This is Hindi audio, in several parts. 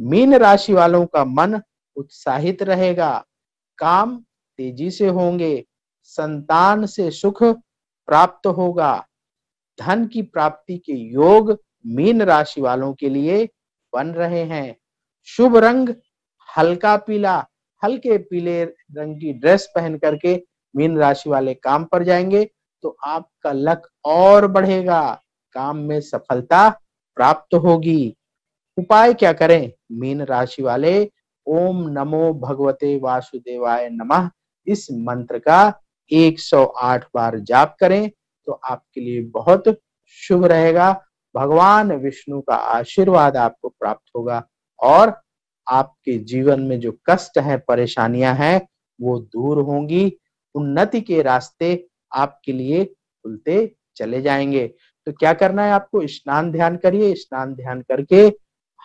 मीन राशि वालों का मन उत्साहित रहेगा। काम तेज़ी से होंगे, संतान से सुख प्राप्त होगा। धन की प्राप्ति के योग मीन राशि वालों के लिए बन रहे हैं। शुभ रंग, हल्का पीला, हल्के पीले रंग की ड्रेस पहन करके मीन राशि वाले काम पर जाएँगे तो आपका लक और बढ़ेगा। काम में सफलता प्राप्त होगी। उपाय क्या करें? मीन राशि वाले, ओम नमो भगवते वासुदेवाय नमः, इस मंत्र का 108 बार जाप करें तो आपके लिए बहुत शुभ रहेगा। भगवान विष्णु का आशीर्वाद आपको प्राप्त होगा और आपके जीवन में जो कष्ट है, परेशानियाँ हैं, वो दूर होंगी। उन्नति के रास्ते आपके लिए खुलते चले जाएँगे। तो क्या करना है आपको? स्नान ध्यान करिए। स्नान ध्यान करके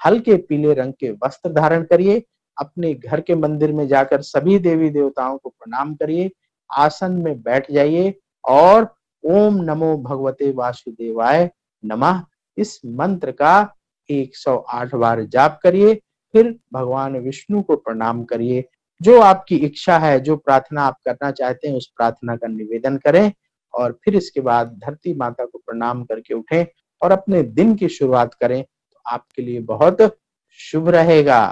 हल्के पीले रंग के वस्त्र धारण करिए, अपने घर के मंदिर में जाकर सभी देवी देवताओं को प्रणाम करिए, आसन में बैठ जाइए और ओम नमो भगवते वासुदेवाय नमः। इस मंत्र का 108 बार जाप करिए, फिर भगवान विष्णु को प्रणाम करिए। जो आपकी इच्छा है, जो प्रार्थना आप करना चाहते हैं, उस प्रार्थना का निवेदन करें और फिर इसके बाद धरती माता को प्रणाम करके उठें और अपने दिन की शुरुआत करें। आपके लिए बहुत शुभ रहेगा।